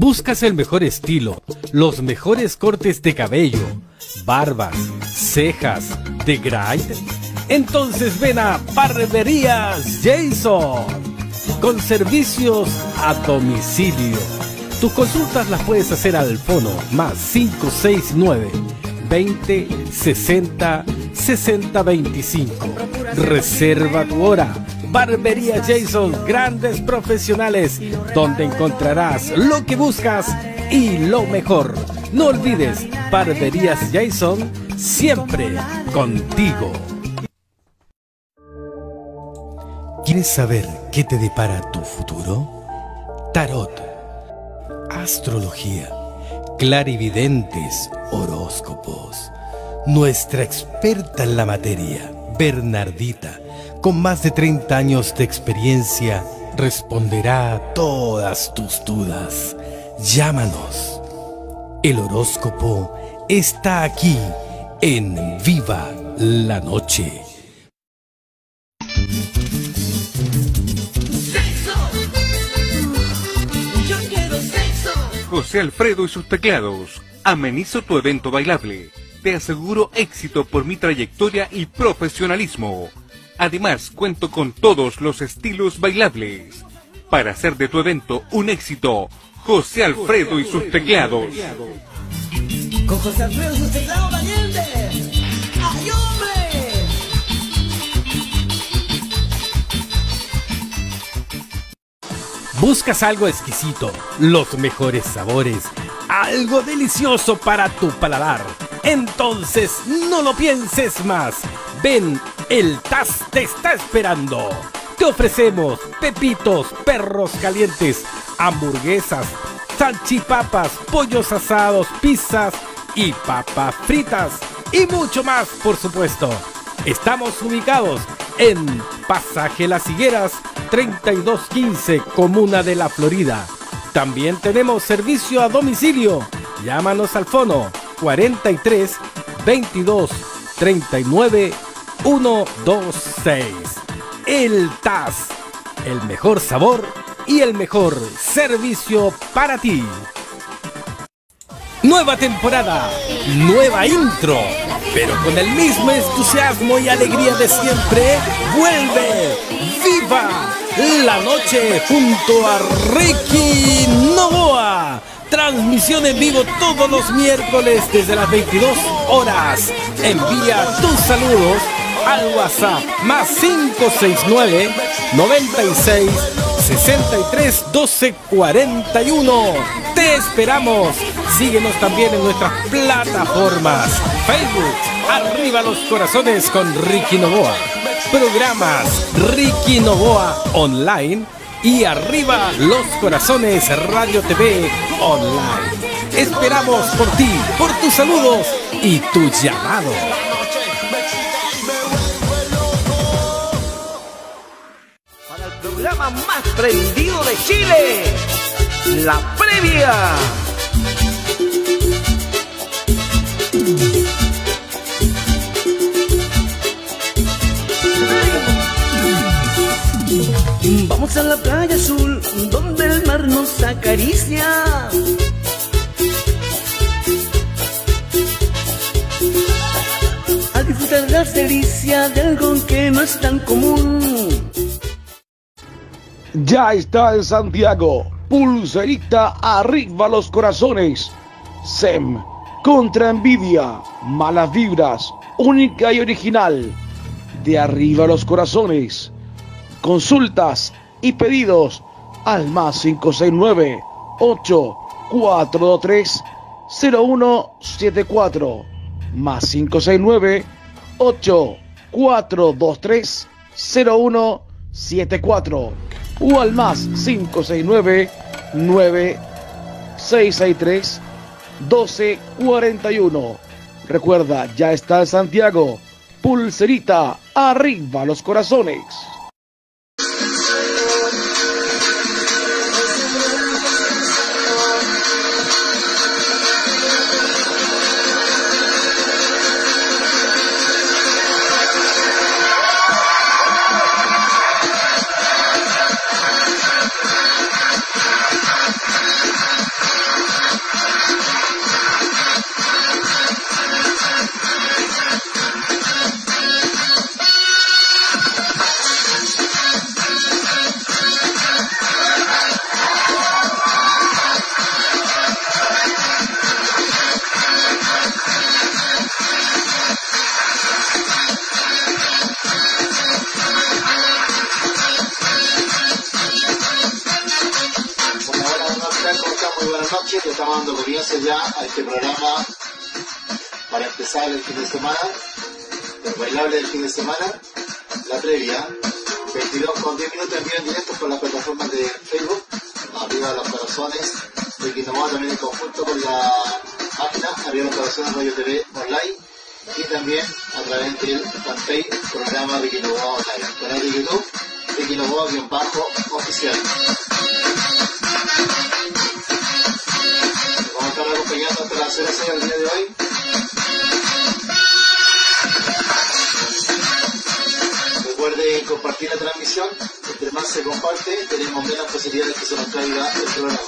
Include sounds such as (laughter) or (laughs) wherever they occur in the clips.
¿Buscas el mejor estilo, los mejores cortes de cabello, barbas, cejas, de grind? Entonces ven a Barberías Jason con servicios a domicilio. Tus consultas las puedes hacer al fono más 569 20 60 60 25. Reserva tu hora Barbería Jason, grandes profesionales, donde encontrarás lo que buscas y lo mejor. No olvides, Barberías Jason, siempre contigo. ¿Quieres saber qué te depara tu futuro? Tarot, astrología, clarividentes, horóscopos. Nuestra experta en la materia, Bernardita con más de 30 años de experiencia, responderá a todas tus dudas. Llámanos. El horóscopo está aquí en Viva la Noche. José Alfredo y sus teclados. Amenizo tu evento bailable. Te aseguro éxito por mi trayectoria y profesionalismo. Además, cuento con todos los estilos bailables. Para hacer de tu evento un éxito, José Alfredo y sus teclados. Con José Alfredo y sus teclados ¿Buscas algo exquisito, los mejores sabores, algo delicioso para tu paladar? Entonces no lo pienses más. Ven el TAS te está esperando. Te ofrecemos pepitos, perros calientes, hamburguesas, salchipapas, pollos asados, pizzas y papas fritas. Y mucho más, por supuesto. Estamos ubicados en Pasaje Las Higueras 3215, Comuna de la Florida. También tenemos servicio a domicilio. Llámanos al fono 43 22 39 126. El TAS, el mejor sabor y el mejor servicio para ti. Nueva temporada, nueva intro, pero con el mismo entusiasmo y alegría de siempre, vuelve Viva la Noche junto a Ricky Novoa. Transmisión en vivo todos los miércoles desde las 22 horas. Envía tus saludos al WhatsApp más 569 96 63 12 41. Te esperamos. Síguenos también en nuestras plataformas. Facebook, Arriba los Corazones con Ricky Novoa. Programas Ricky Novoa Online y Arriba los Corazones Radio TV Online. Esperamos por ti, por tus saludos y tu llamado. programa más prendido de Chile, La Previa. Vamos a la playa azul, donde el mar nos acaricia. A disfrutar las delicias de algo que no es tan común. Ya está en Santiago. Pulserita arriba los corazones. SEM. Contra envidia. Malas vibras. Única y original. De arriba los corazones. Consultas y pedidos al más 569 8423 0174 más 569 8423 0174 o al más 569 9663 1241. Recuerda, ya está Santiago. Pulserita, arriba los corazones. Este programa para empezar el fin de semana, el bailable del fin de semana, la previa. 22 con 10 minutos en vivo en directo por las plataformas de Facebook, Arriba de los Corazones, de Quinomoa también en conjunto con la página Arriba de los Corazones Radio TV Online y también a través del fanpage programa de Quinomoa Online, canal de YouTube de Quinomoa-oficial. Vamos a estar acompañando hasta las 0 el día de hoy. Recuerden compartir la transmisión, entre más se comparte, tenemos menos posibilidades que se nos caiga el programa.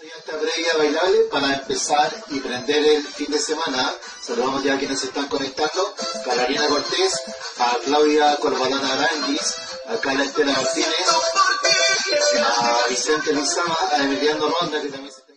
Comienza ya esta previa bailable para empezar y prender el fin de semana. Saludamos ya a quienes se están conectando. Carolina Cortés, a Claudia Corbalana Aranguis, a Carla Estela Martínez, a Vicente Lizama, a Emiliano Ronda, que también se 22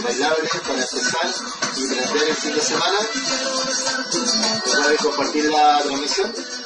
minutos. Recuerden el bailable para empezar y prender el fin de semana. Recuerden compartir la transmisión.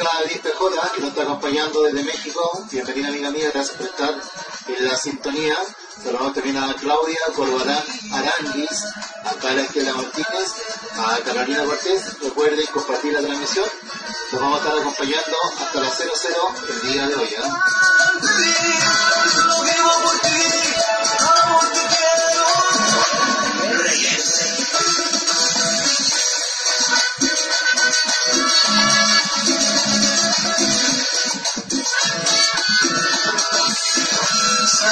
Saludamos a PJ, que nos está acompañando desde México. Bienvenida amiga mía, gracias por estar en la sintonía. Saludamos también a Claudia Corbarán Aranguis, a Carla Estela Martínez, a Carolina Cortés. Recuerden compartir la transmisión. Nos vamos a estar acompañando hasta las 00 el día de hoy. ¿eh? Por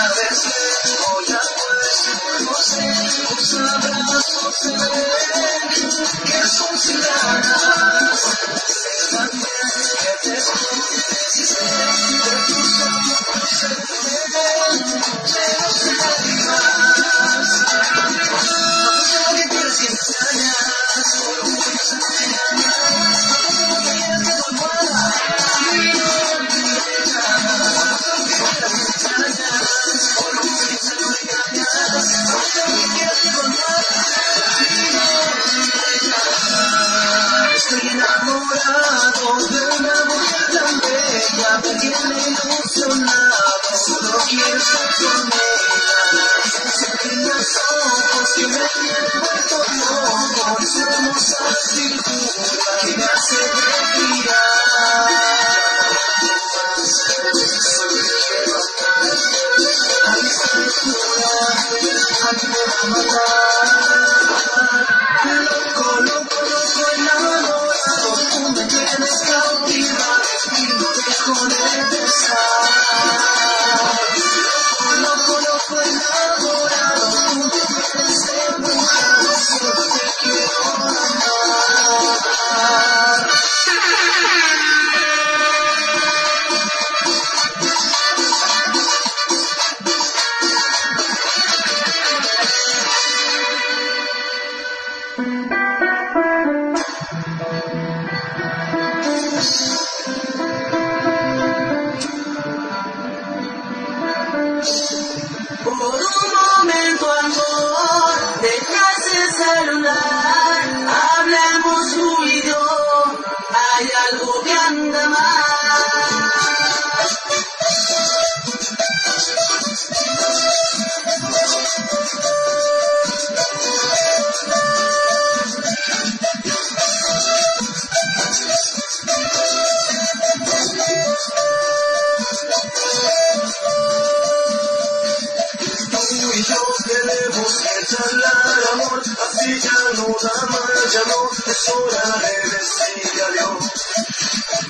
y yo debemos entablar amor, así ya no da más, ya no es hora de decir adiós.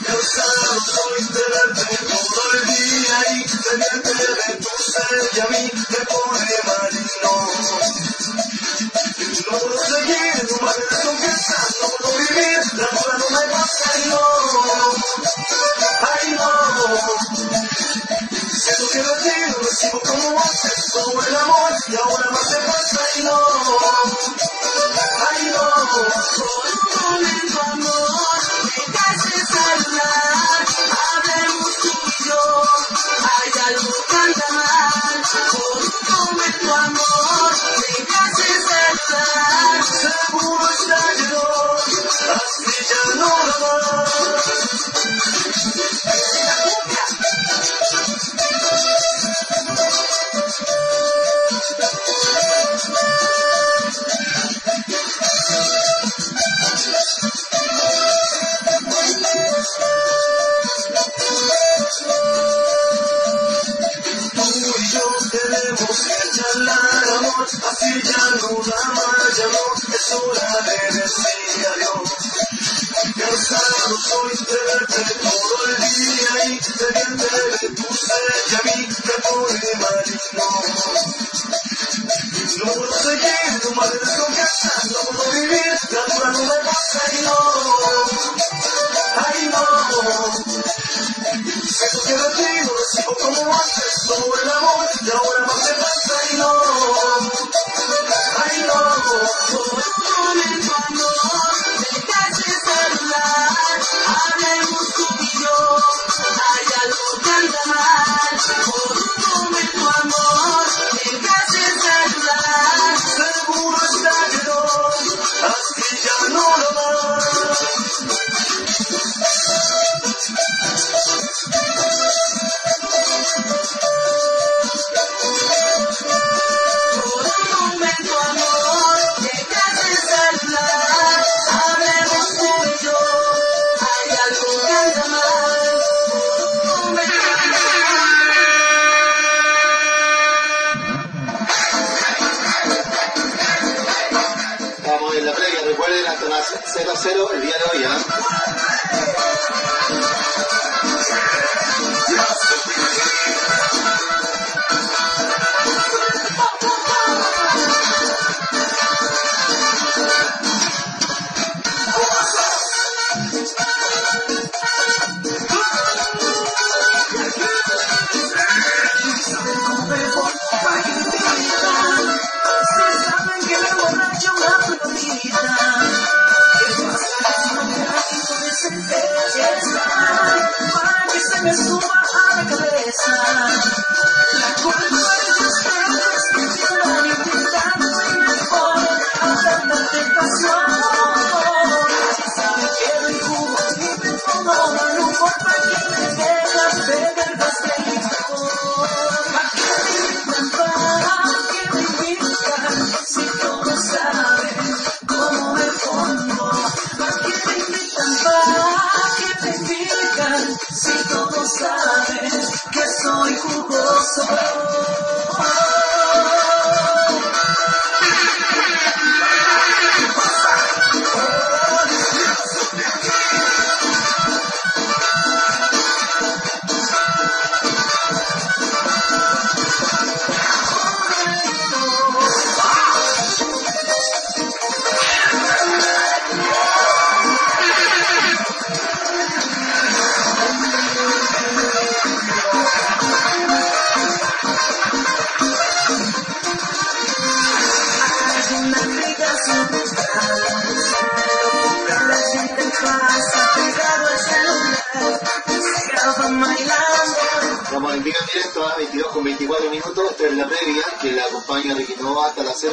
Cansado soy de verte todo el día y tenerte de tu ser y a mí me pone marino. No seguir, no muerto pensando, no puedo vivir, la no me pasa y no. sobre el amor y ahora más se pasa y no, ay no, soy amor.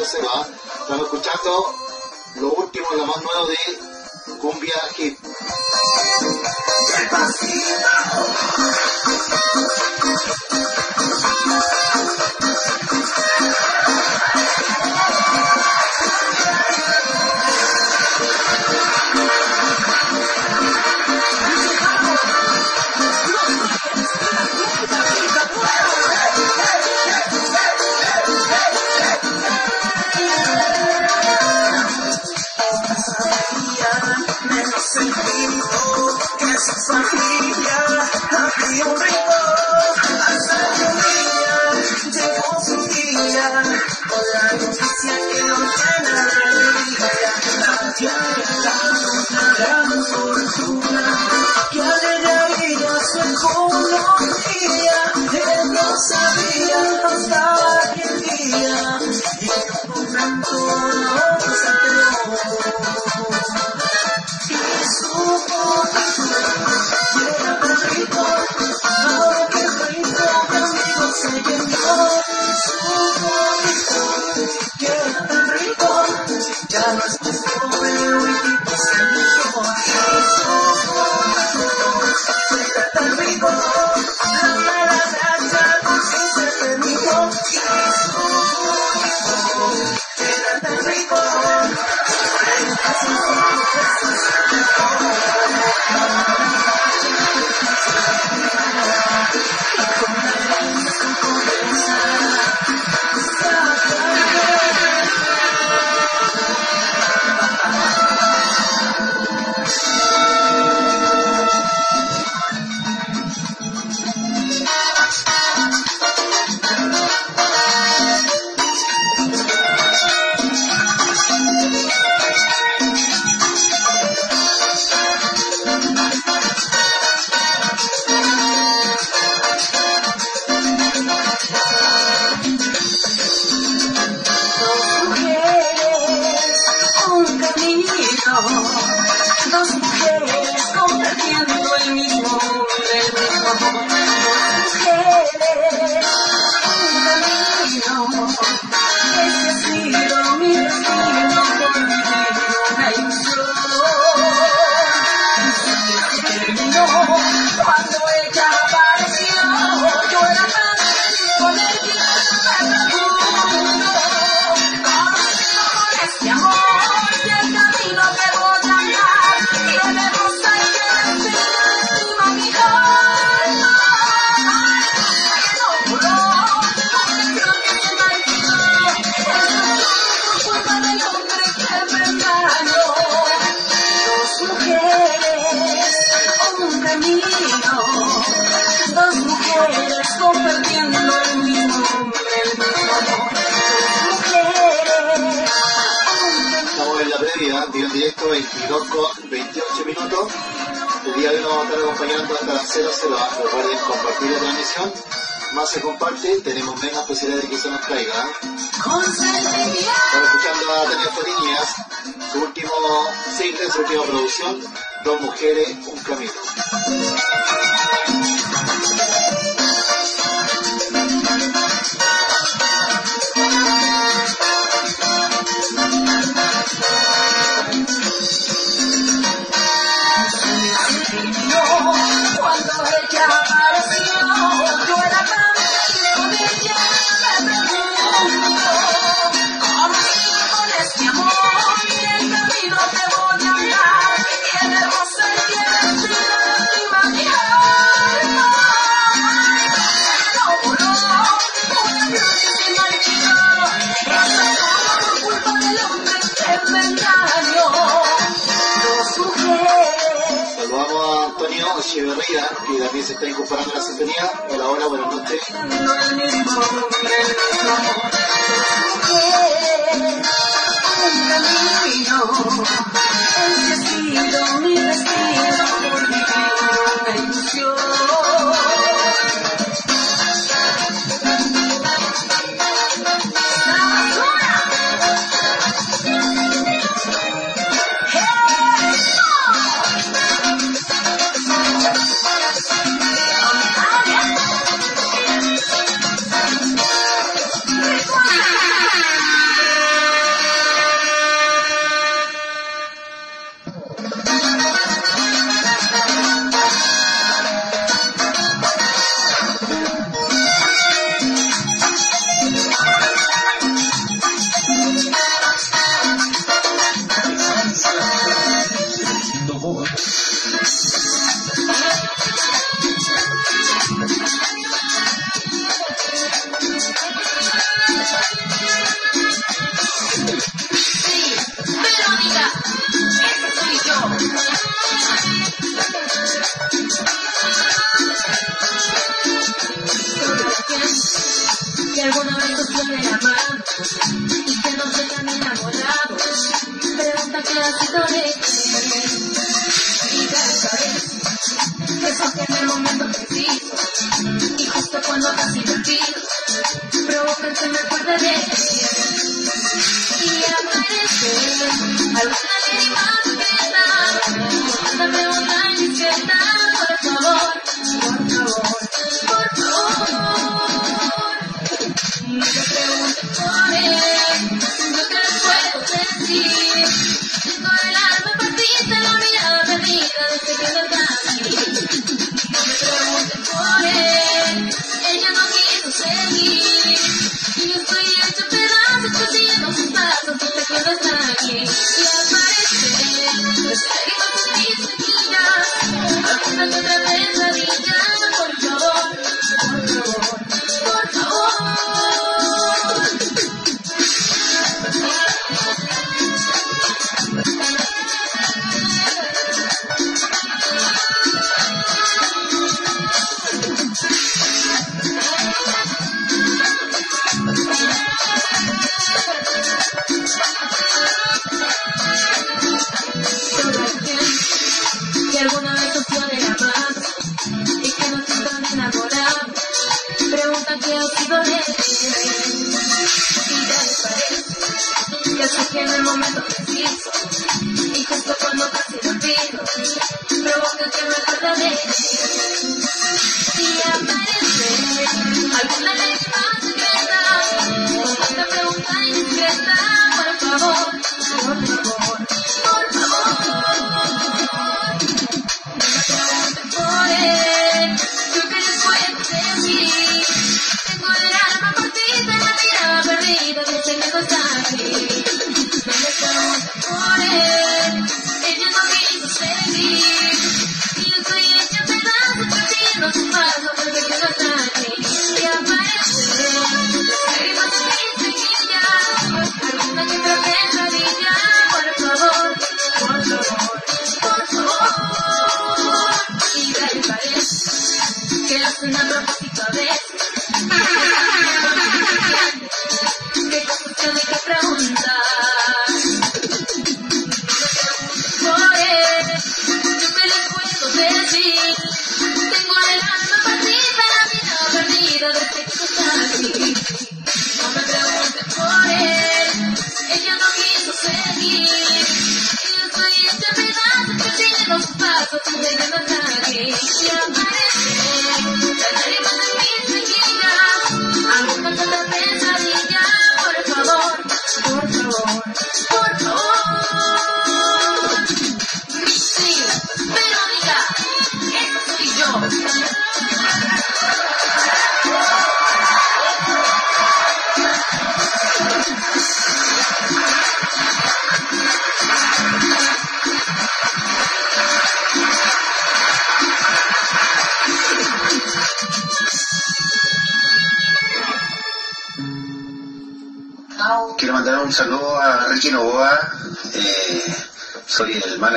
se, va. Estamos escuchando más se comparte, tenemos menos posibilidades de que se nos caiga. ¡Con! Estamos escuchando a Tania Fariñas, su último single, su última producción, Dos Mujeres, Un Camino. Hola, hola, buenas noches. Camino,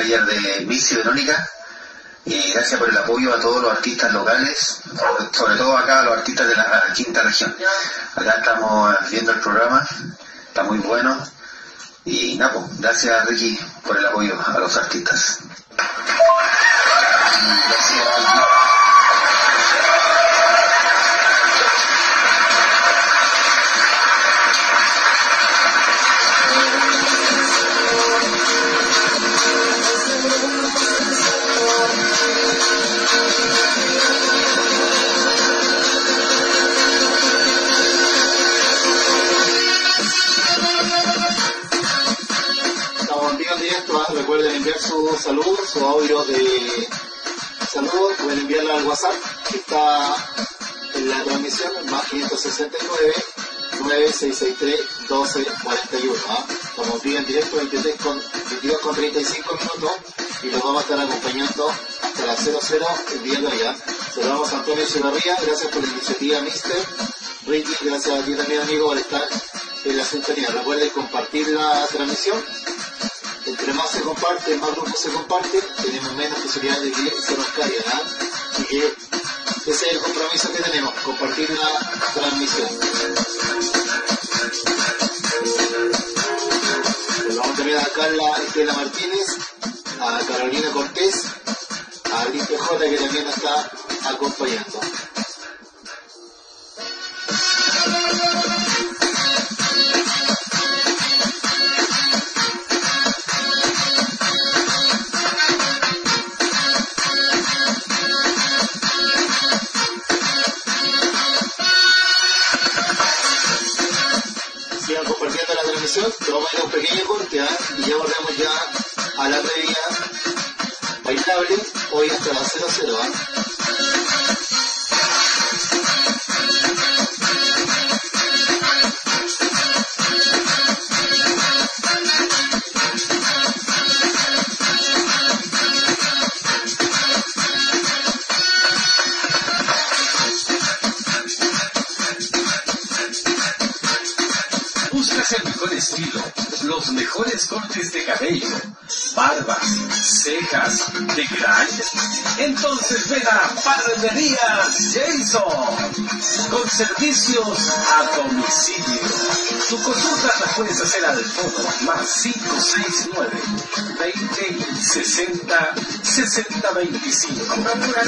manager de y Verónica y gracias por el apoyo a todos los artistas locales, sobre todo acá a los artistas de la quinta región. Acá estamos viendo el programa, está muy bueno y nada, pues, gracias Ricky por el apoyo a los artistas. Gracias. Recuerden enviar su salud, su audio de saludos, pueden enviarla al WhatsApp, que está en la transmisión, más 569 9663 1241. ¿ah? Estamos en vivo en directo, 23 con, 22 con 35 minutos, y los vamos a estar acompañando hasta las 00 el día de hoy. ¿ah? Saludamos a Antonio Echeverría, gracias por la iniciativa, Mister. Ricky, gracias a ti también, amigo, por estar en la sintonía. Recuerden compartir la transmisión entre más se comparte, más grupos se comparten, tenemos menos posibilidades de que se nos caiga, ¿ah? Así que ese es el compromiso que tenemos, compartir la transmisión. Le vamos también a Carla Estela Martínez, a Carolina Cortés, a Liz PJ que también nos está acompañando. Transmisión, que vamos a ir a un pequeño corte ¿ah? y ya volvemos ya a la previa bailable, hoy hasta las 00. ¿ah? Mejores cortes de cabello, barbas, cejas, de grandes. Entonces ven a Barberías Jason con servicios a domicilio. Tu consulta la puedes hacer al fono más 569 20 60 60 25.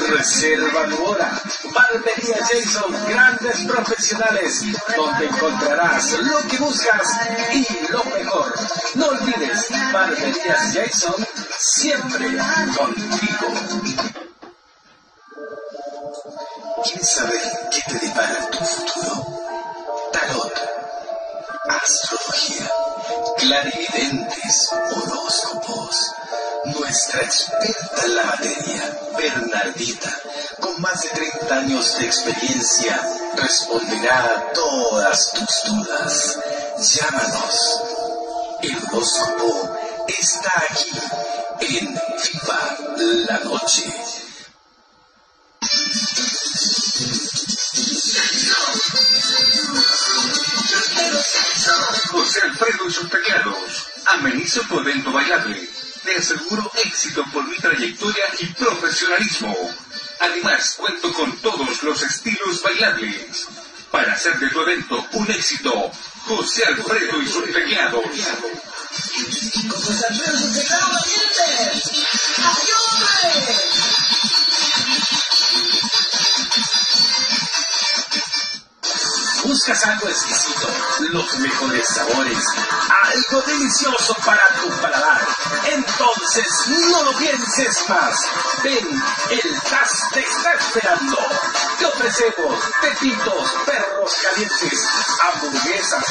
Reserva tu hora. Barbería Jason, grandes profesionales, donde encontrarás lo que buscas y lo mejor. No olvides, Barberías Jason, siempre contigo. ¿Quieres saber qué te depara tu futuro? Tarot, astrología, clarividentes, horóscopos. Nuestra experta en la materia, Bernardita, con más de 30 años de experiencia, responderá a todas tus dudas. Llámanos. El horóscopo está aquí en Viva la Noche. José Alfredo y sus teclados. Amenizo tu evento bailable. Te aseguro éxito por mi trayectoria y profesionalismo. Además, cuento con todos los estilos bailables. Para hacer de tu evento un éxito, José Alfredo y sus teclados. José Alfredo y sus teclados valientes. ¡Ayúdame! Buscas algo exquisito, los mejores sabores, algo delicioso para tu paladar. Entonces no lo pienses más. Ven, el TAS te está esperando. Te ofrecemos pepitos, perros calientes, hamburguesas,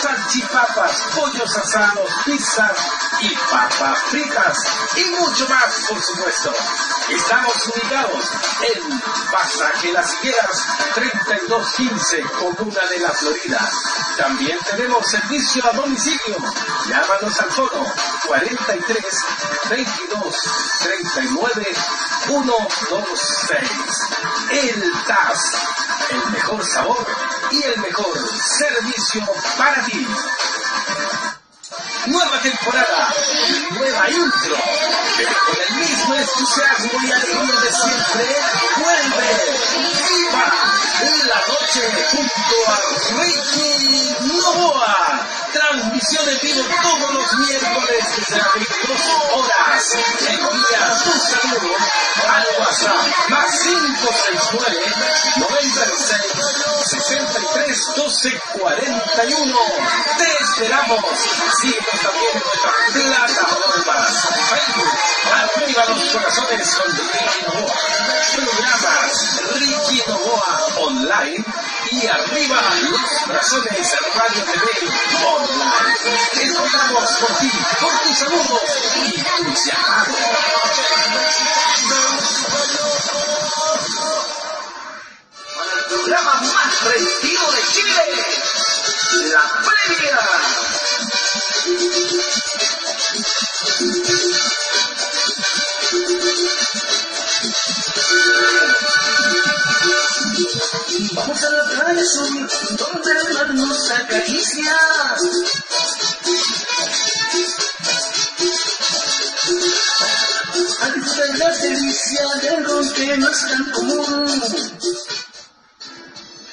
salchipapas, pollos asados, pizzas y papas fritas. Y mucho más, por supuesto. Estamos ubicados en Pasaje Las Higueras 3215, Comuna de la Florida. También tenemos servicio a domicilio. Llámanos al fono 43 22 39 126. El TAS, el mejor sabor y el mejor servicio para ti. Nueva temporada, nueva intro, pero con el mismo entusiasmo y alegría de siempre, vuelve Viva la noche junto a Ricky Novoa. Transmisión en vivo todos los miércoles desde las 22 horas. Envía tu saludo al WhatsApp más 569 96 63 12 41. Te esperamos. También en plataformas. Facebook, arriba los corazones con Ricky Novoa. Programas Ricky Novoa Online y arriba los corazones Radio TV Online. Encontramos por ti, por tus saludos y tus llamados.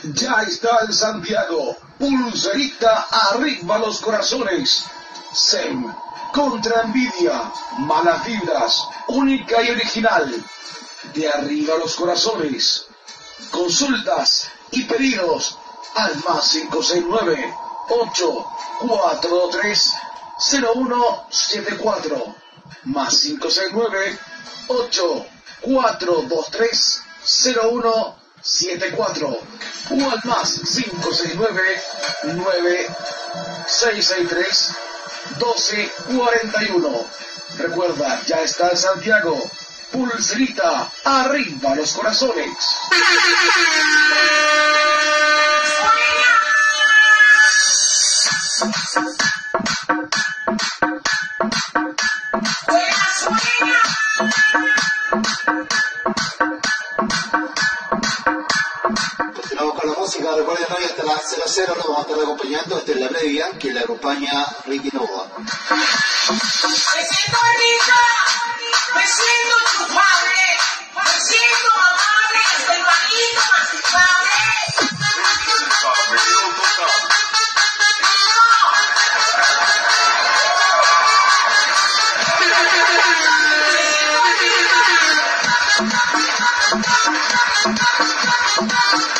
Ya está en Santiago. Pulserita arriba los corazones. SEM. Contra envidia. Malas vibras. Única y original. De arriba los corazones. Consultas y pedidos al más 569 843 0174 más 569 8423 0174 o al más 569 9663 1241 Recuerda, ya está en Santiago. Pulserita, arriba los corazones. música. Recuerden hoy hasta las 00 nos vamos a estar acompañando. Esta es la previa que la acompaña Ricky Nova. Me siento herida, me siento culpable, me siento amable, del marido más Thank you.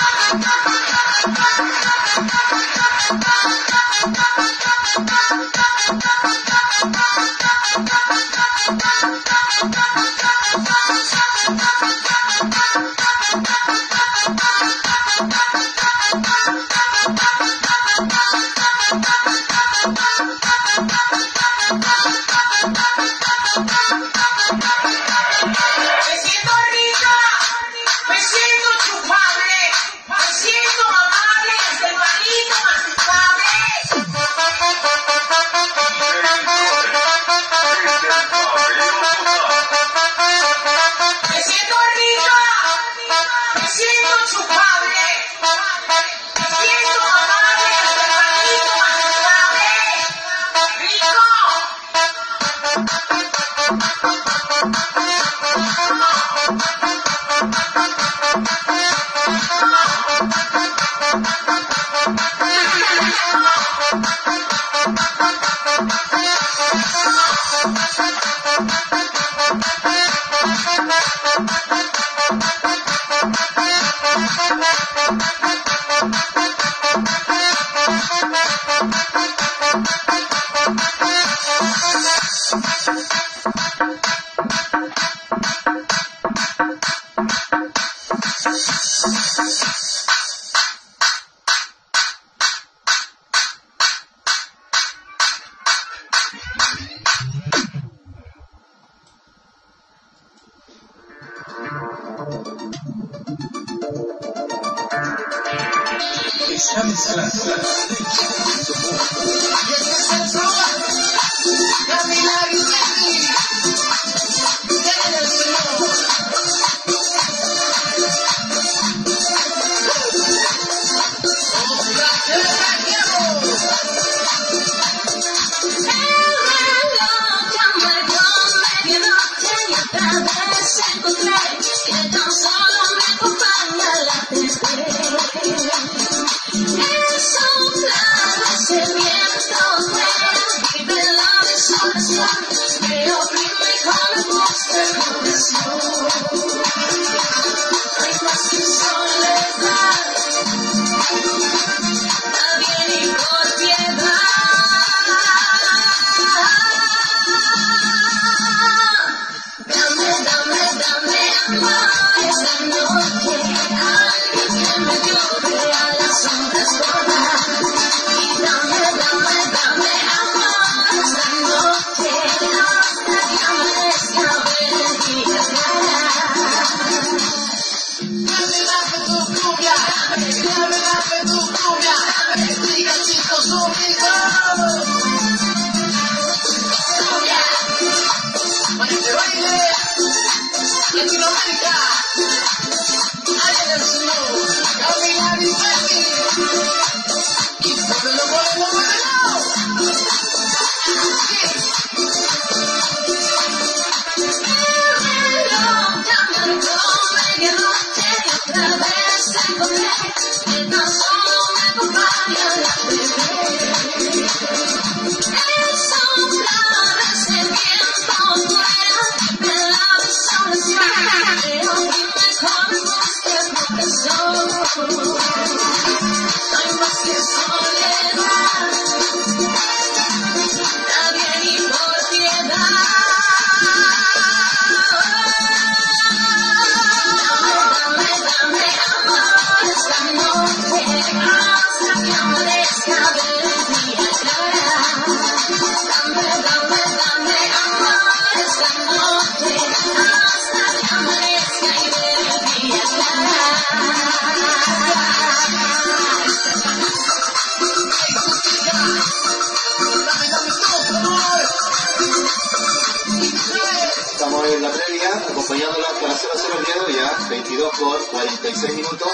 00 el miedo, ya 22 por 46 minutos.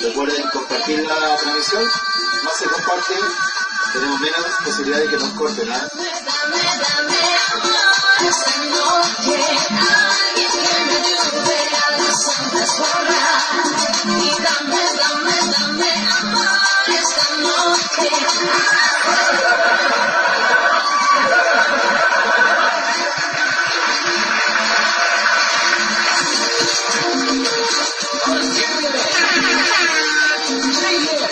Recuerden compartir la transmisión. Más se comparte, tenemos menos posibilidad de que nos corten. ¿ah?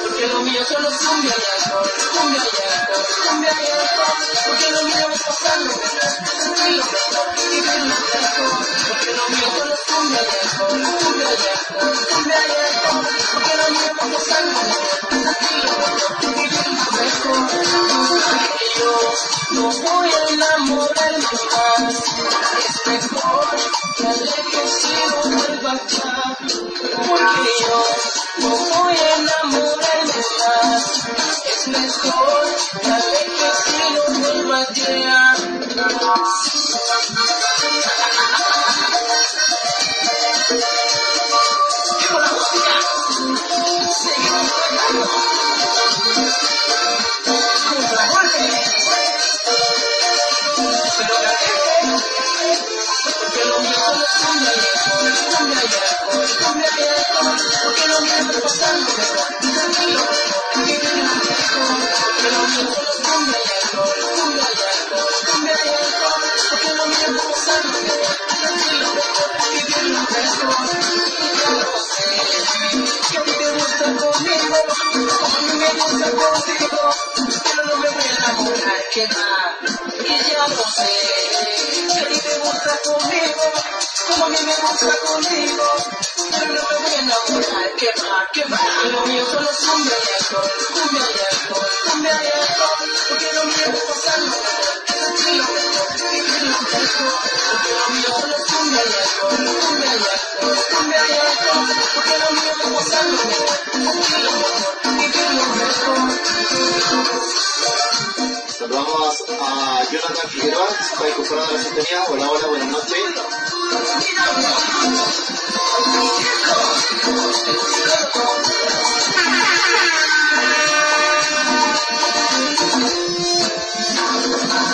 Porque lo mío solo es cumbia y y y alcohol, porque lo mejor, porque lo y y y porque lo porque yo no voy a enamorarme más, es mejor que no vuelva porque yo no voy más, es mejor si no allá. Gusta gusta pero no me voy a enamorar, que va, que va, lo mío solo es cumbia y alcohol, cumbia y alcohol, cumbia y alcohol, porque lo mío es pasarlo Saludamos a Jonathan Figueroa, incorporando a la sintonía. Hola, hola, buenas noches.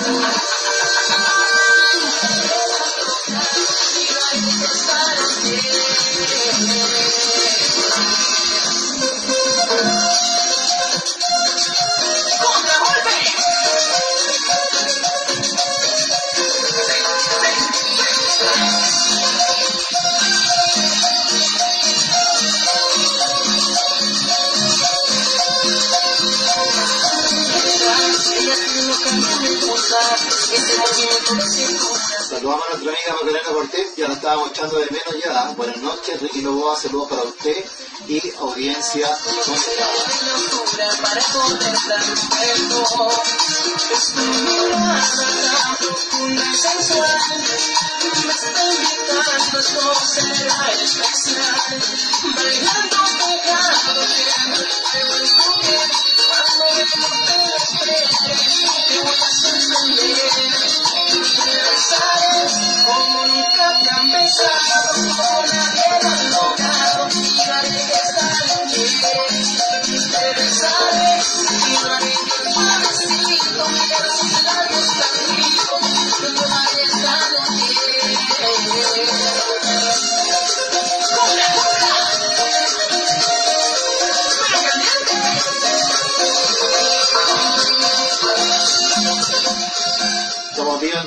Música Saludamos a nuestra amiga Magdalena Cortés, ya la estábamos echando de menos ya. Buenas noches, Ricky Novoa, saludos para usted y audiencia invitando a conocer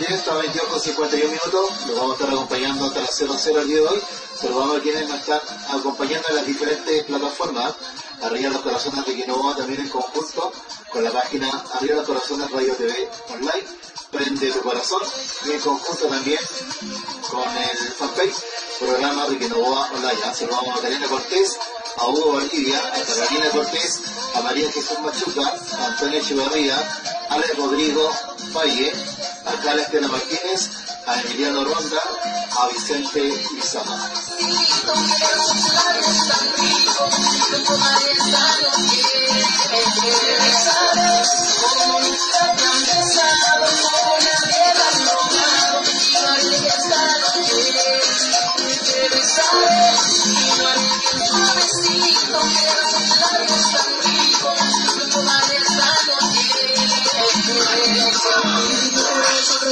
En directo a 22 con 51 minutos. Los vamos a estar acompañando hasta las 00 el día de hoy. Saludamos a quienes nos están acompañando en las diferentes plataformas. Arriba los corazones de Quinoa también en conjunto con la página Arriba los corazones Radio TV Online. Prende tu corazón. Y en conjunto también con el fanpage programa de Quinoa Online. Saludamos a Magdalena Cortés, a Hugo Valdivia, a Carolina Cortés, a María Jesús Machuca, a Antonio Echeverría, a Alex Rodrigo Valle, a Carla Estela Martínez, a Emiliano Ronda, a Vicente Izama.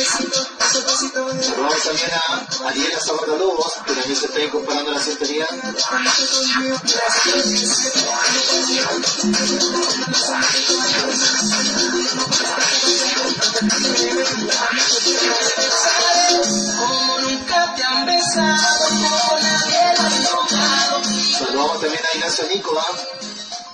Saludamos también a Ariela Zapata Lobos, que también se está incorporando la sintonía. Como. Saludamos también a Ignacio Nicola,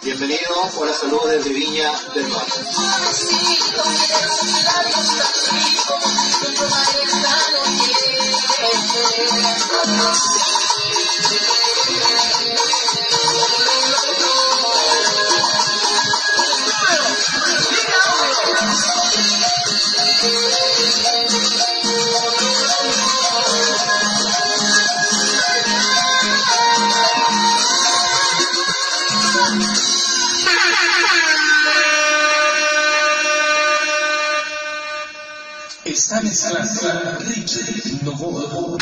Bienvenido, hola saludos desde Viña del Mar. (laughs) Está mezclando Richie Novoa.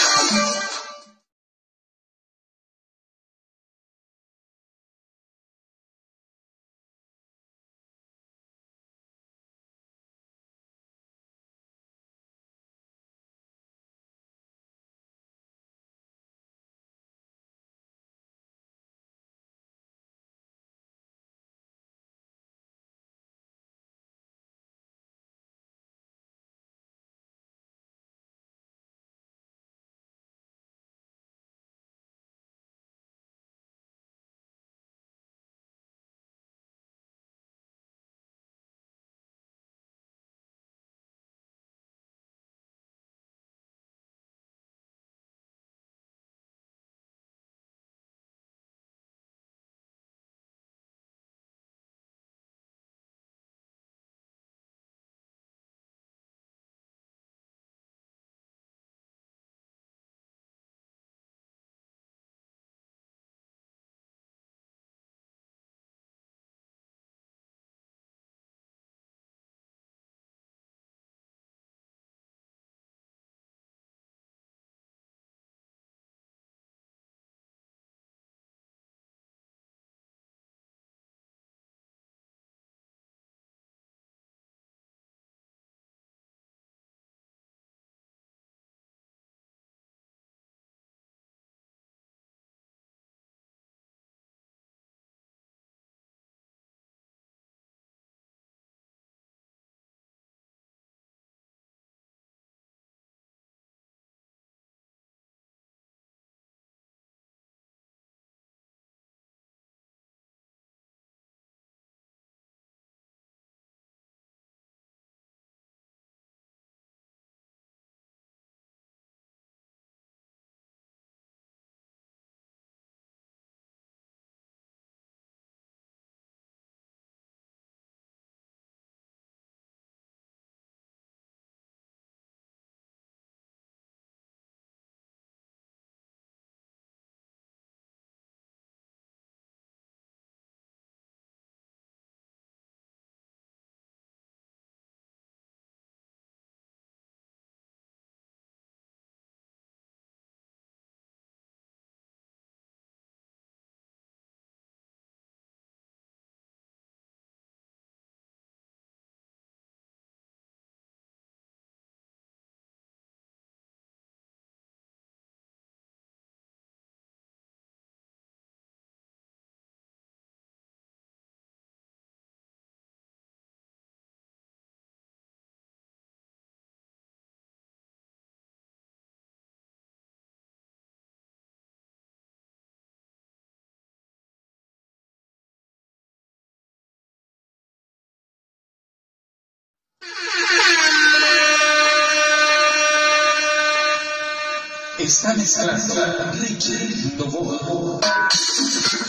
Está mezclando Richie Novoa.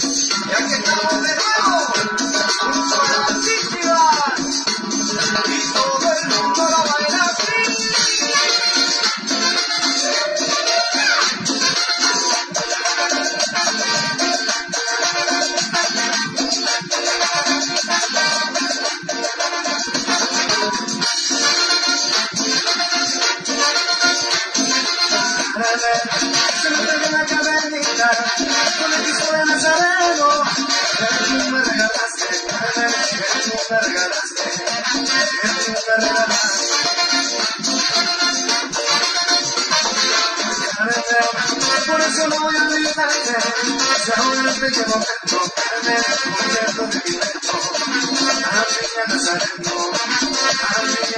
Y aquí estamos de nuevo, junto no voy a olvidarte, si ahora en este momento, me concierto de mi lento. A mi Nazareno, a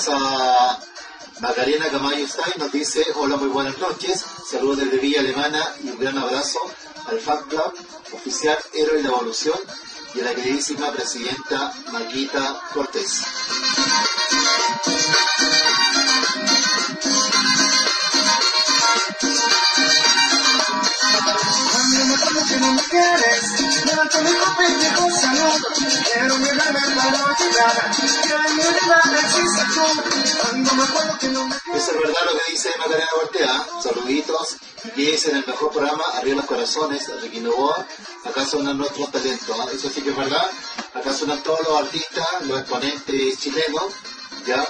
saludamos a Macarena Camayo Stein, nos dice, hola, muy buenas noches, saludos desde Villa Alemana y un gran abrazo al fan club oficial Héroe de la Evolución y a la queridísima presidenta Maquita Cortés. Eso es verdad lo que dice Macarena Cortea, saluditos, y en el mejor programa, Arriba los Corazones, Ricky Novoa, acá suenan nuestros talentos, ¿ah? eso sí que es verdad, acá suenan todos los artistas, los exponentes chilenos, ¿ya?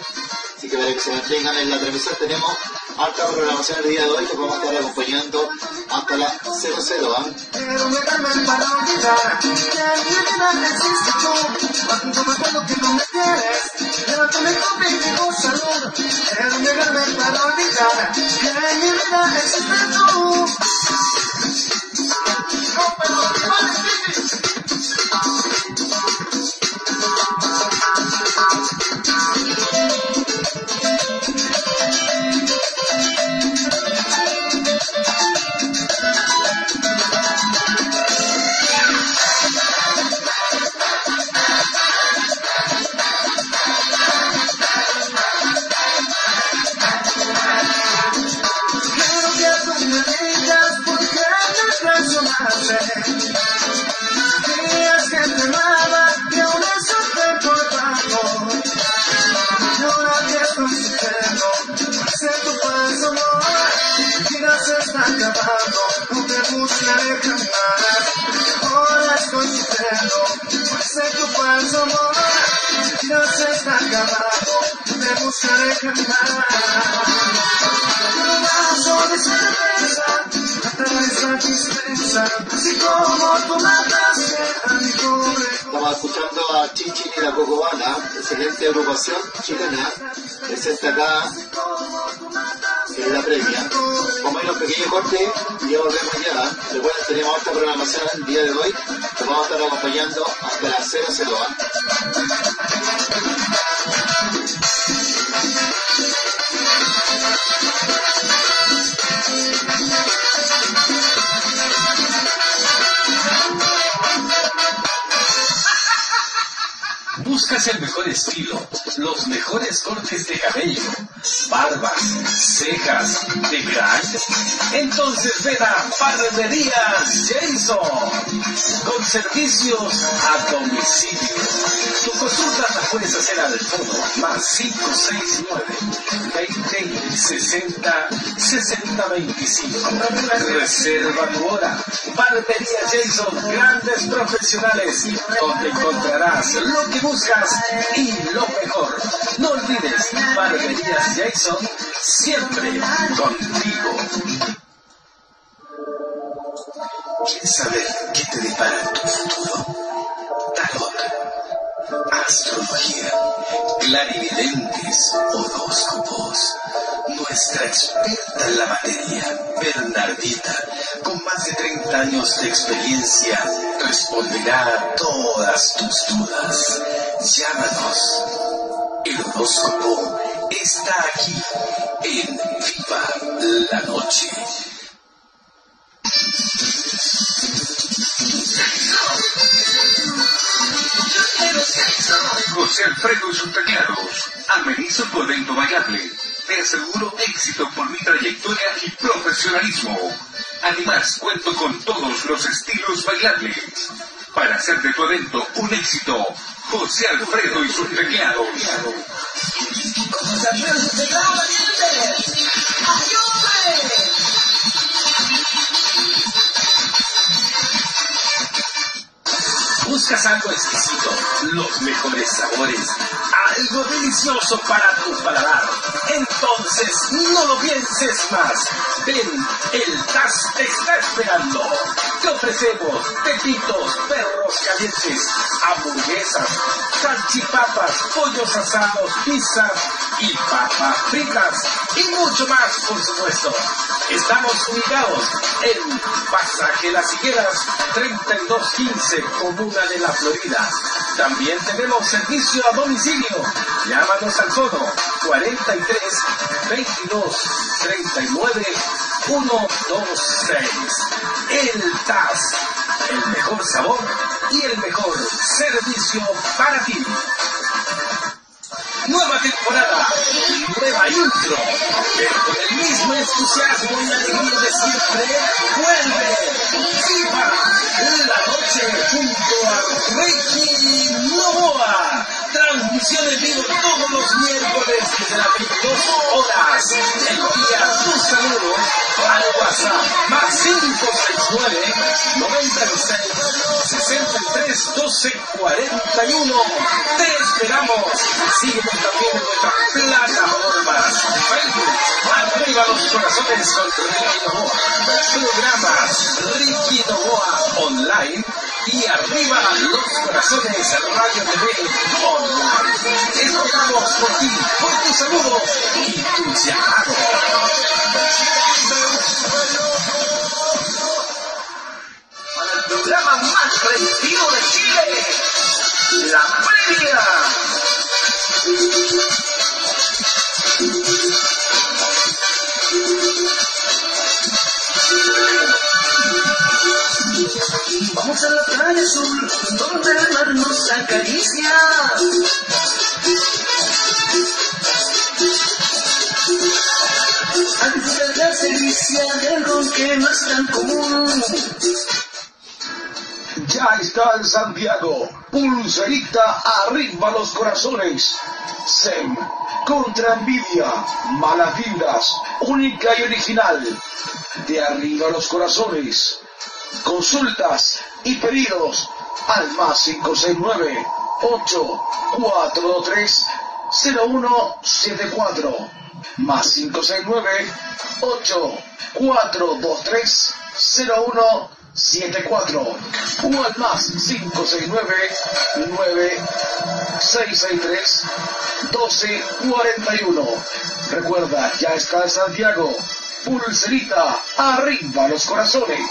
Así que para que se mantengan en la transmisión tenemos alta programación el día de hoy que vamos a estar acompañando hasta las 00, ¿ah? Estamos escuchando a Chichi y la Cocobana, excelente agrupación chilena, presente acá en la previa. Vamos a ir a un pequeño corte y ya volvemos ya. Recuerden, tenemos esta programación el día de hoy, que vamos a estar acompañando hasta las 00. ¿Buscas el mejor estilo? Los mejores cortes de cabello, barba, cejas, de crack? Entonces ven a Barberías Jason con servicios a domicilio. Tu consulta puedes hacer al fono más 569 20 60 60 25. Reserva tu hora. Barbería Jason, grandes profesionales, donde encontrarás lo que buscas y lo mejor. No olvides, Barberías Jason, siempre contigo. ¿Quieres saber qué te depara en tu futuro? Astrología, clarividentes, horóscopos. Nuestra experta en la materia, Bernardita, con más de 30 años de experiencia, responderá a todas tus dudas. Llámanos. El horóscopo está aquí en Viva la Noche. José Alfredo y sus teclados. Amenizo tu evento bailable. Te aseguro éxito por mi trayectoria y profesionalismo. Además, cuento con todos los estilos bailables. Para hacer de tu evento un éxito, José Alfredo y sus teclados. José Alfredo sus teclados. ¡Ayúdame! ¿Buscas algo exquisito? Los mejores sabores. Algo delicioso para tu paladar. Entonces, no lo pienses más. Ven, el TAS te está esperando. Ofrecemos pepitos, perros calientes, hamburguesas, salchipapas, pollos asados, pizzas y papas fritas y mucho más, por supuesto. Estamos ubicados en Pasaje Las Higueras 3215, Comuna de la Florida. También tenemos servicio a domicilio. Llámanos al cono 43 22 39 126. El TAS, el mejor sabor y el mejor servicio para ti. Nueva temporada, nueva intro, pero con el mismo entusiasmo y alegría de siempre, vuelve Viva la noche junto a Ricky Novoa. Transmisión en vivo todos los miércoles desde las 22 horas. Envía tus saludos al WhatsApp más 569 96 63 12 41. Te esperamos. Síguenos también en nuestras plataformas. Facebook, arriba los corazones con Ricky Novoa. Programas Ricky Novoa Online y arriba los corazones Radio TV Online. Esperamos por ti, por tu saludo y tu llamado. Para el programa más festivo de Chile, la previa. Vamos a la playa azul, donde el mar nos acaricia. A disfrutar la delicia del ron que no es tan común. Ya está en Santiago. Pulserita arriba los corazones. SEM. Contra envidia. Malas vibras. Única y original. De arriba los corazones. Consultas y pedidos al más 569 843 0174 más 569 8423 0174 o al más 569 9663 1241 recuerda ya está en Santiago pulserita arriba los corazones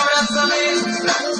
Jerusalem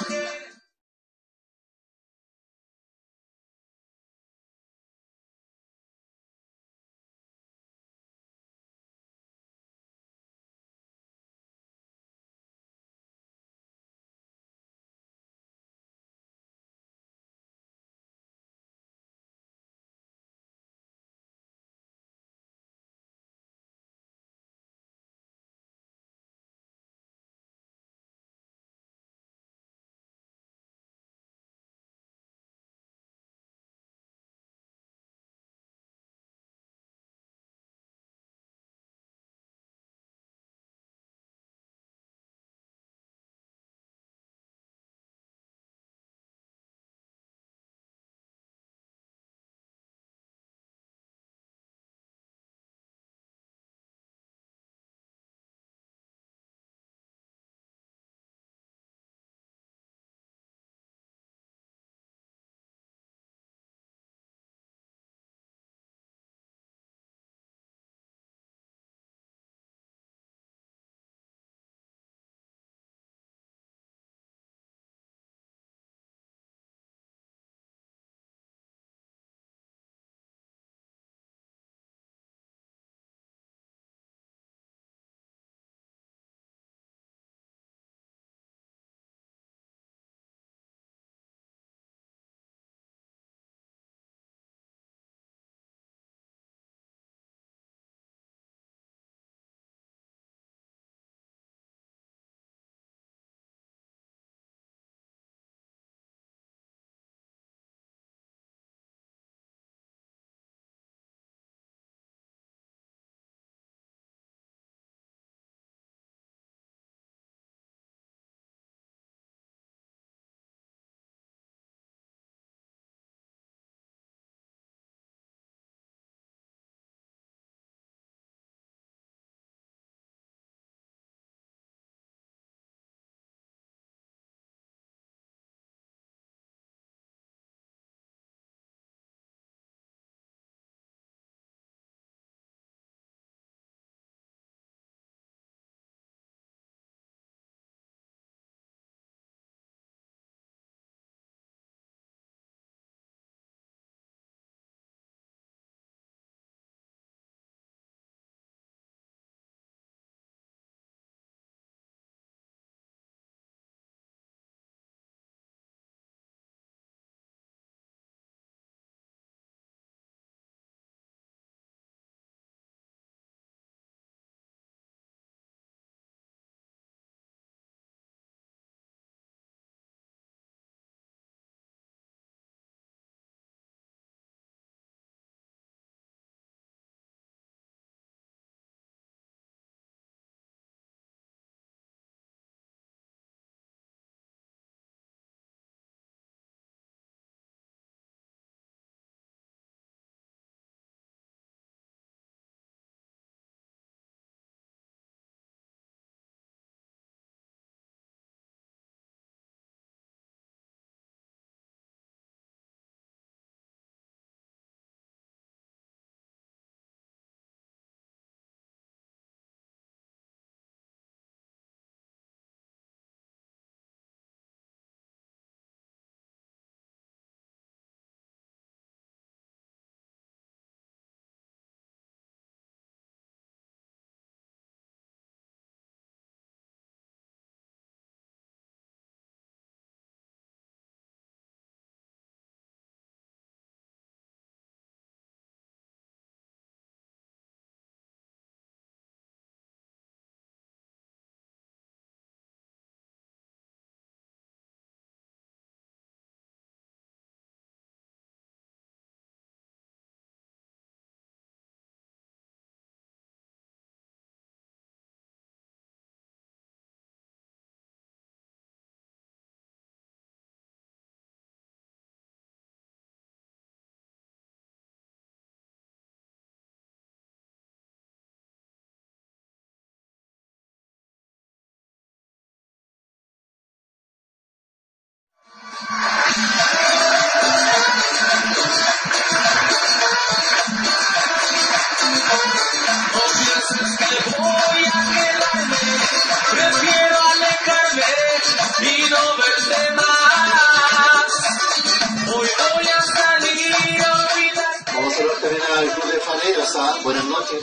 Buenas noches.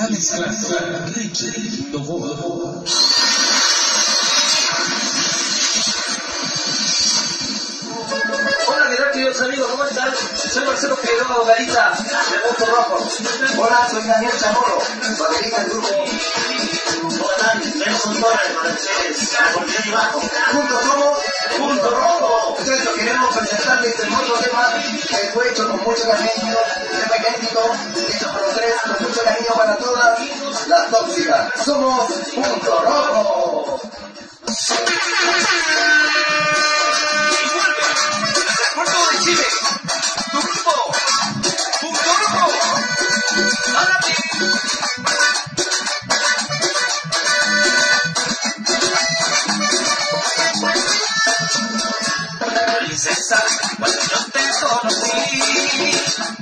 Hola, ¿qué tal, queridos amigos? ¿Cómo están? Soy Marcelo Figueroa, vocalista de Monto Rojo. Hola, soy Daniel Chamorro, baterista del grupo. ¿Cómo están? Nelson Torres, ustedes, con bajo. Juntos Punto rojo. Entonces lo queremos presentar desde este mucho tema que fue hecho con mucho cariño, tema idéntico, hecho por tres, con mucho cariño para todas las tóxicas. Somos punto rojo. Puerto de Chile, tu grupo, punto rojo, I'm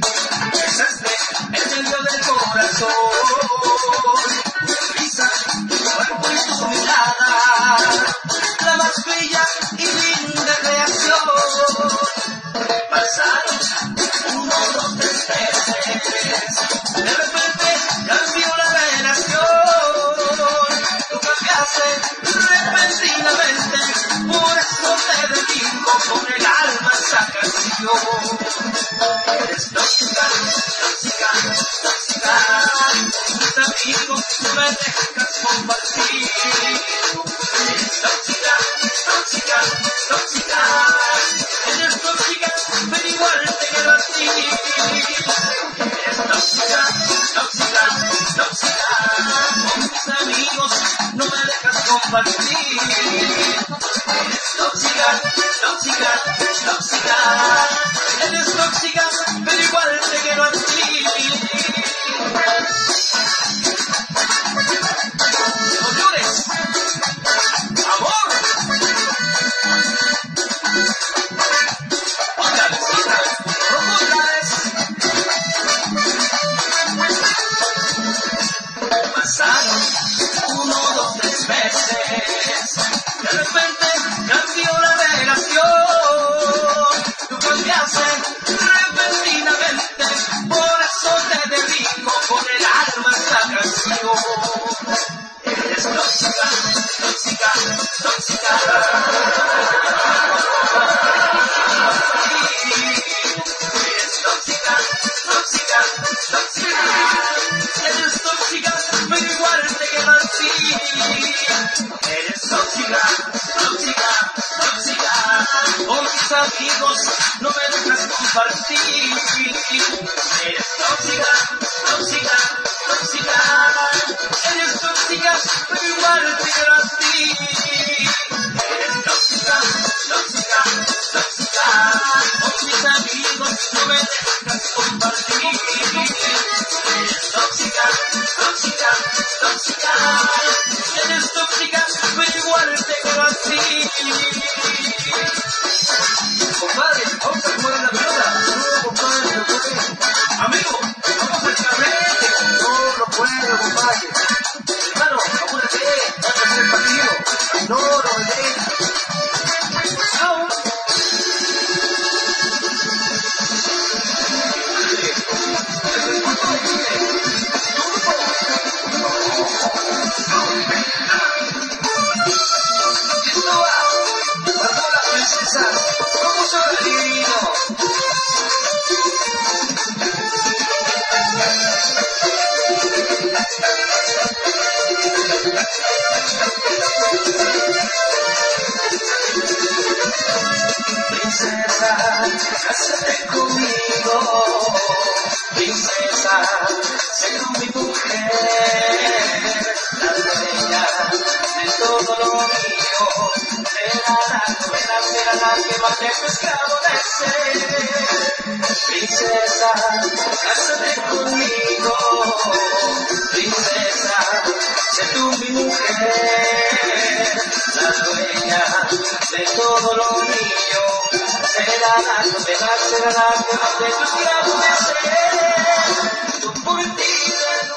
see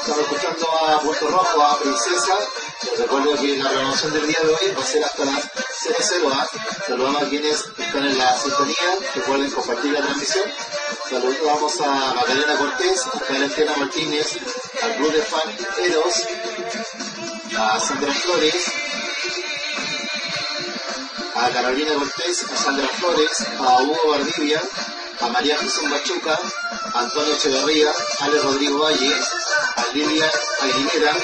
Estamos escuchando a Puerto Rojo, a Princesa. Les recuerdo que la programación del día de hoy va a ser hasta las 00 ¿ah? Saludamos a quienes están en la sintonía. que pueden compartir la transmisión. Saludamos a Magdalena Cortés, a Valentina Martínez, al Club de Fan Eros, a Sandra Flores, a Carolina Cortés, a Sandra Flores, a Hugo Valdivia, a María Jesús Machuca, a Antonio Echeverría, a Ale Rodrigo Valle, a Lilia Aguilera,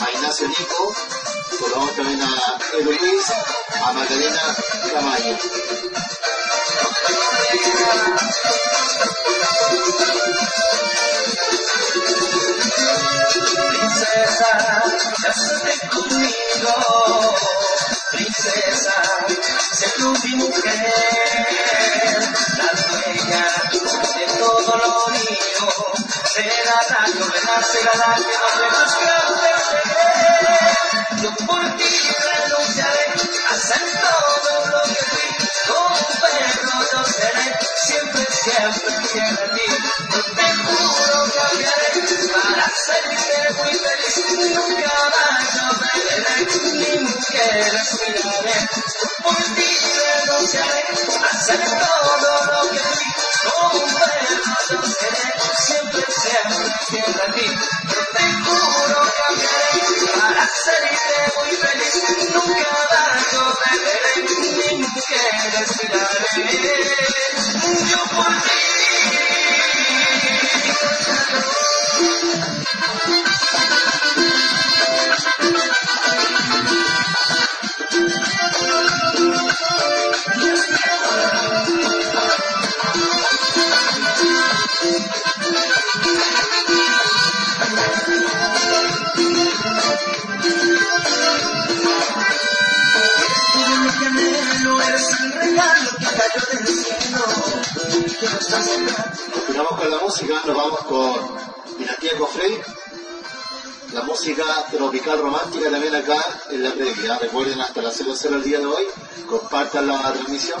a Ignacio Nico, colocamos también a Edu Luis, a Magdalena Camayo. Princesa, tú mi mujer, la dueña de todo lo mío. Será la novena, será la que más me busca Yo por ti renunciaré a hacer todo lo que fui. Como un perro yo seré, siempre, siempre fiel a ti. No te juro cambiaré para hacerte muy feliz. Nunca más yo beberé, ni mujeres miraré. Por ti renunciaré a hacer todo lo que fui. Como un perro yo seré, siempre, siempre fiel a ti. Te juro cambiaré para hacerte muy feliz. Nunca más yo beberé, ni mujeres miraré. Yo por ti. Que anhelo eres un regalo que cayó del cielo. Quiero estar cerca Continuamos con la música, nos vamos con Dinastía Cofrey. La música tropical romántica también acá en la previa. Recuerden hasta las 00 el día de hoy. Compartan la transmisión.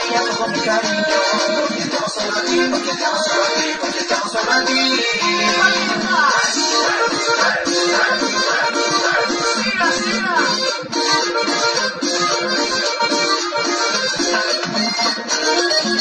te daría todo mi cariño. Porque te amo solo a ti, porque te amo solo a ti, porque te amo solo a ti. Chiquilina,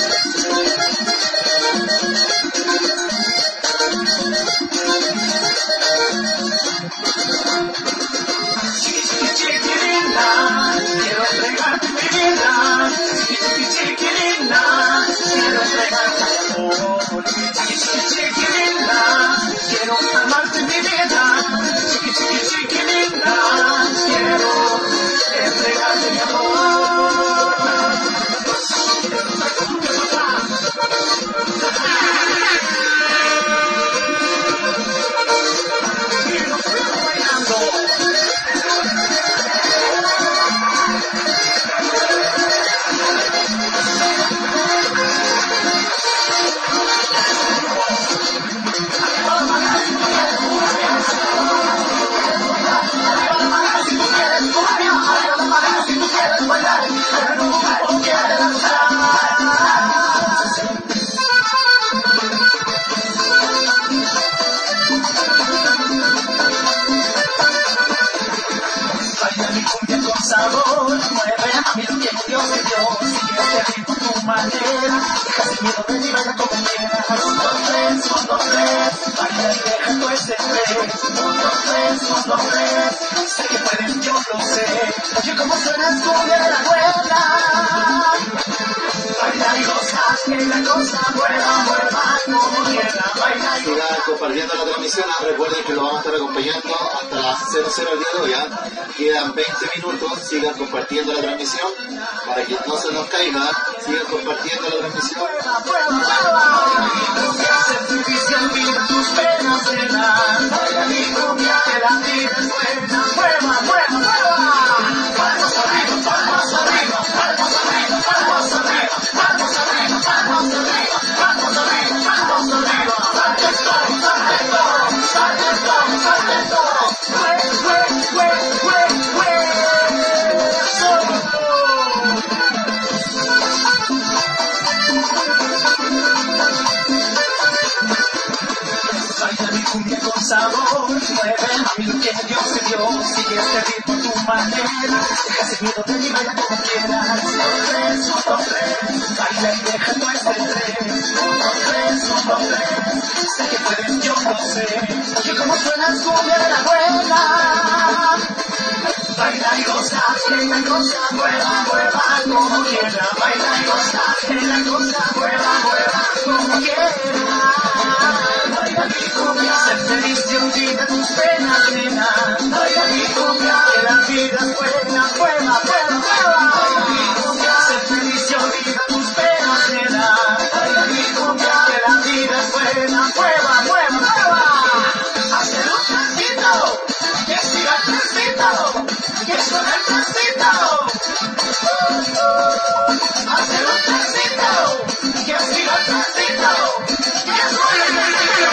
Sigan compartiendo la transmisión. Recuerden que lo vamos a estar acompañando hasta las 00 al día de hoy. ¿ah? Quedan 20 minutos. Sigan compartiendo la transmisión para que no se nos caiga. Sigan compartiendo la transmisión. En vida, tus cumbia con sabor, mueve lo que Dios te dio. Sigue este ritmo tu manera, deja seguido de ti, baila como quieras. Un, dos, tres, un, dos, tres, baila y deja ese estrés. Un, dos, tres, un, dos, tres, sé que puedes, yo lo sé. Oye, cómo suena cumbia de la buena. Baila y goza, que la cosa mueva, mueva como quiera. Baila y goza, que la cosa mueva, mueva como quiera. Olvida tus penas, nena. Baila mi cumbia, que la vida es buena, mueva, mueva, mueva. Baila mi cumbia, sé feliz y olvida tus penas, nena. Baila mi cumbia, que la vida es buena, mueva, mueva, mueva. Hacer un transito, que siga el transito, que suene el transito. Hacer un transito, que siga el transito, que suene el transito.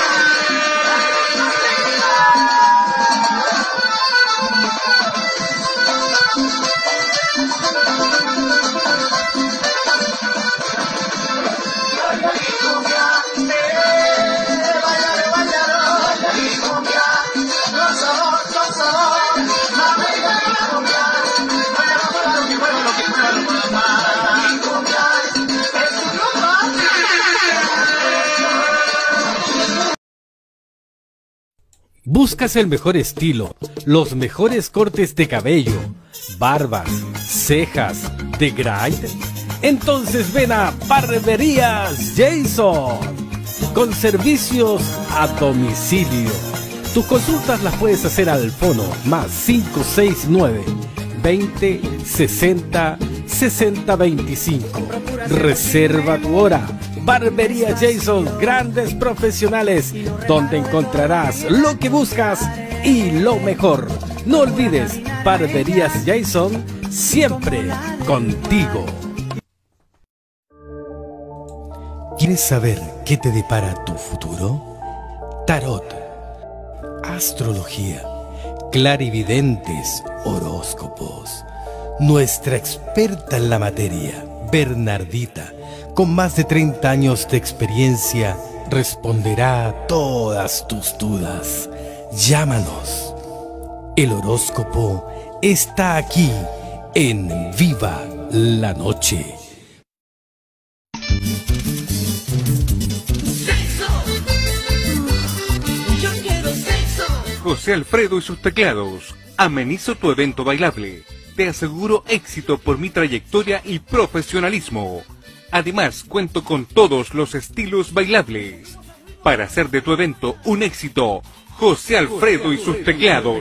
¿Buscas el mejor estilo, los mejores cortes de cabello, barbas, cejas, de grind? Entonces ven a Barberías Jason con servicios a domicilio. Tus consultas las puedes hacer al fono más 569 20 60 60 25. Reserva tu hora. Barbería Jason, grandes profesionales, donde encontrarás lo que buscas y lo mejor. No olvides, Barberías Jason, siempre contigo. ¿Quieres saber qué te depara tu futuro? Tarot, astrología, clarividentes, horóscopos. Nuestra experta en la materia, Bernardita, con más de 30 años de experiencia, responderá a todas tus dudas. Llámanos. El horóscopo está aquí en Viva la Noche. Yo quiero sexo. José Alfredo y sus teclados. Amenizo tu evento bailable. Te aseguro éxito por mi trayectoria y profesionalismo. Además, cuento con todos los estilos bailables. Para hacer de tu evento un éxito, José Alfredo y sus teclados.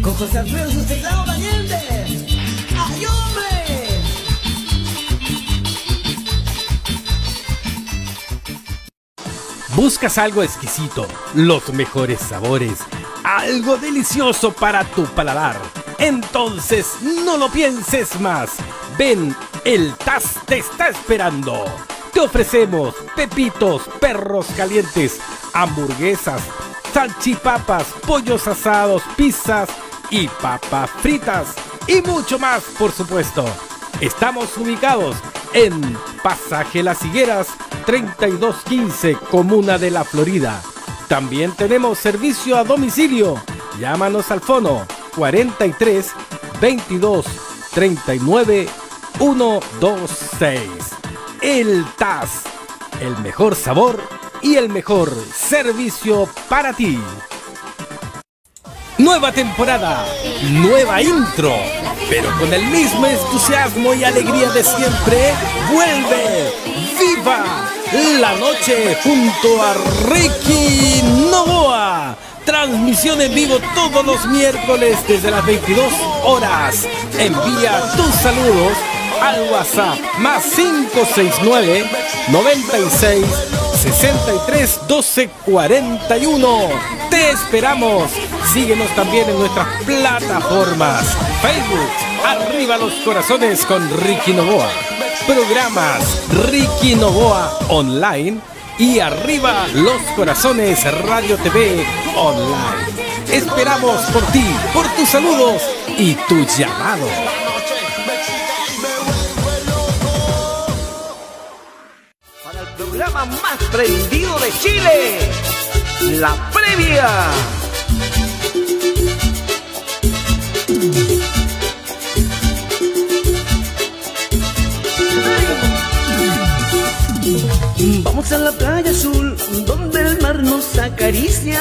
Con José Alfredo sus teclados valientes. ¡Ay, hombre! Buscas algo exquisito, los mejores sabores, algo delicioso para tu paladar. Entonces no lo pienses más. Ven, el TAS te está esperando. Te ofrecemos pepitos, perros calientes, hamburguesas, salchipapas, pollos asados, pizzas y papas fritas. Y mucho más, por supuesto. Estamos ubicados en Pasaje Las Higueras 3215, Comuna de la Florida. También tenemos servicio a domicilio. Llámanos al fono 43 22 39 126. El TAS, el mejor sabor y el mejor servicio para ti. Nueva temporada, nueva intro, pero con el mismo entusiasmo y alegría de siempre, vuelve Viva la Noche junto a Ricky Novoa. Transmisión en vivo todos los miércoles desde las 22 horas. Envía tus saludos al WhatsApp más 569 96 63 12 41. Te esperamos. Síguenos también en nuestras plataformas. Facebook, Arriba los Corazones con Ricky Novoa. Programas Ricky Novoa Online y Arriba los Corazones Radio TV Online. Esperamos por ti, por tus saludos y tu llamado. Programa más prendido de Chile, La Previa. Vamos a la playa azul, donde el mar nos acaricia.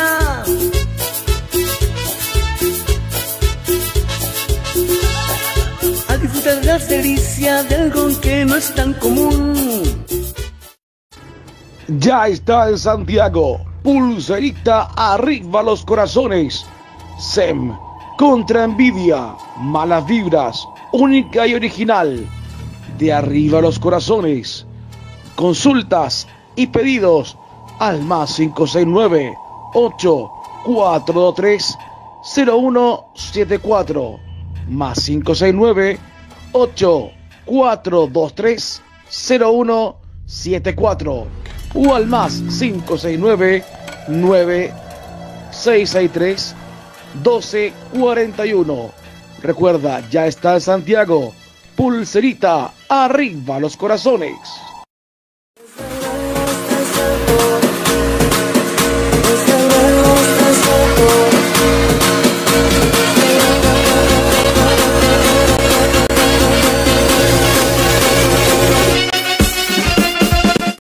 A disfrutar las delicias de algo que no es tan común. Ya está en Santiago. Pulserita arriba los corazones. SEM. Contra envidia. Malas vibras. Única y original. De arriba los corazones. Consultas y pedidos al más 569 8423 0174 más 569 8423 0174 o al más 569 9663 1241 Recuerda, ya está en Santiago. Pulserita arriba los corazones.